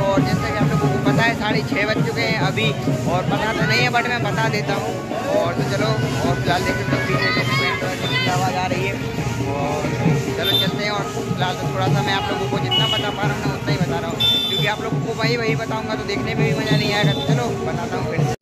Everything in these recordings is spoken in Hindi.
और जैसा कि आप लोगों को पता है, साढ़े छः बज चुके हैं अभी। और पता तो नहीं है बट मैं बता देता हूँ। और तो चलो, और फ़िलहाल देख सकते हो जैसे आवाज़ आ रही है। और चलो चलते हैं, और फ़िलहाल तो थोड़ा सा मैं आप लोगों को जितना बता पा रहा हूँ ना, उतना ही बता रहा हूँ। क्योंकि आप लोगों को वही वही बताऊँगा तो देखने में भी मज़ा नहीं आएगा। तो चलो, बताता हूँ फिर।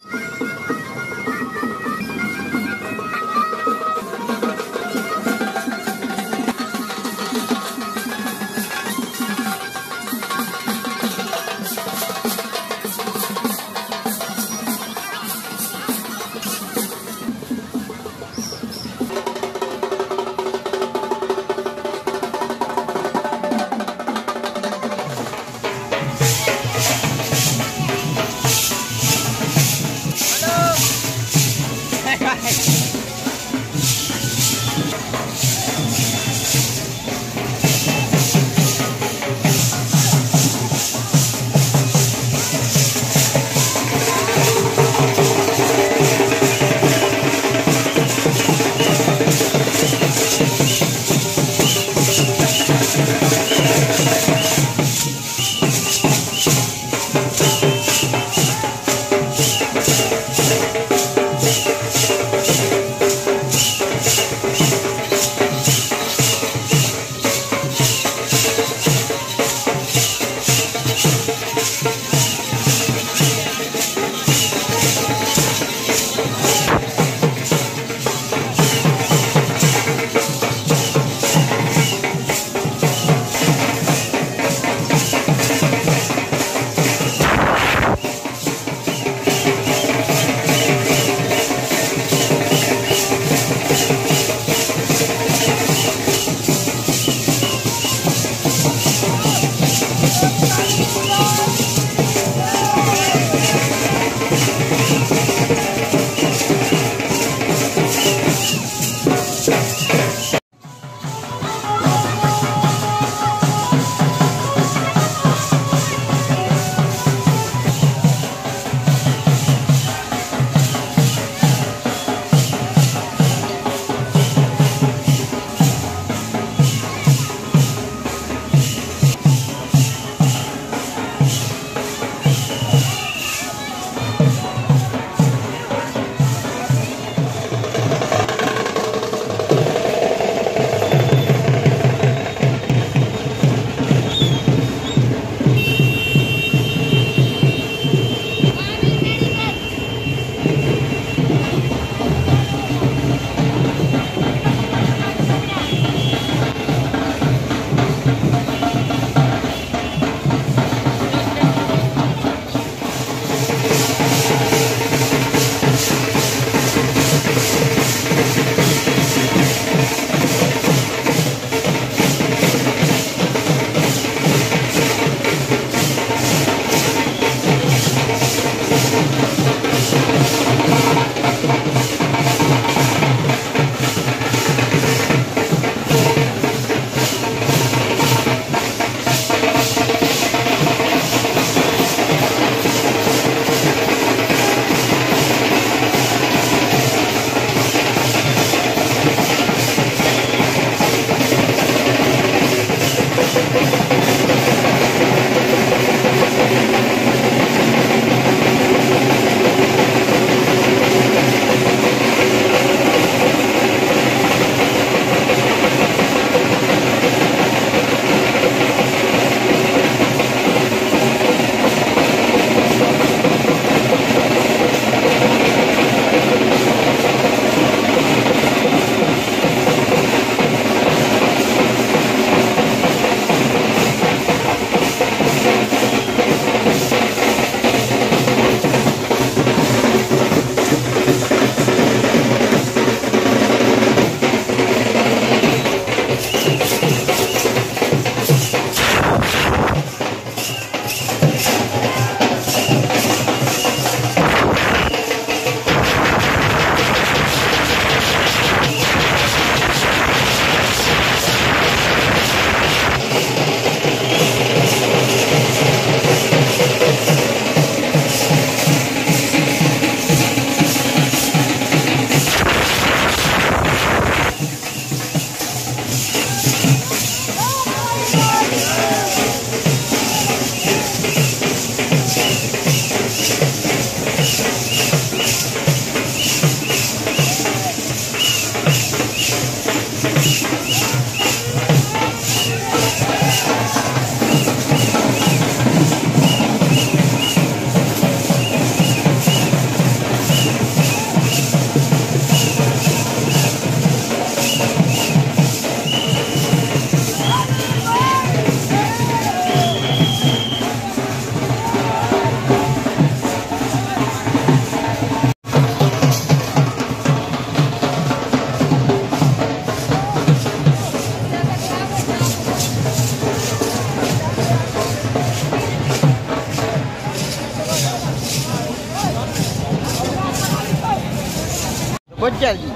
不建议